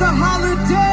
a holiday.